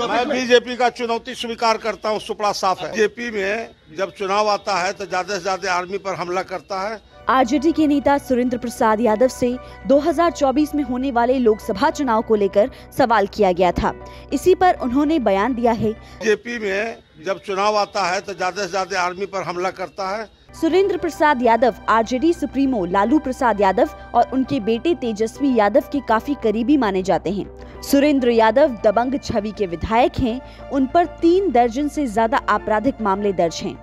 मैं बीजेपी का चुनौती स्वीकार करता हूँ सुपड़ा साफ़ है। बीजेपी में जब चुनाव आता है तो ज़्यादा से ज़्यादा आर्मी पर हमला करता है। आरजेडी के नेता सुरेंद्र प्रसाद यादव से 2024 में होने वाले लोकसभा चुनाव को लेकर सवाल किया गया था। इसी पर उन्होंने बयान दिया है। बीजेपी में जब चुनाव आता है तो ज़्यादा से ज़्यादा आर्मी पर हमला करता है। सुरेंद्र प्रसाद यादव, आरजेडी सुप्रीमो, लालू प्रसाद यादव और उनके बेटे तेजस्वी यादव के काफ़ी करीबी माने जाते हैं। सुरेंद्र यादव दबंग छवि के विधायक हैं। उन पर तीन दर्जन से ज़्यादा आपराधिक मामले दर्ज हैं।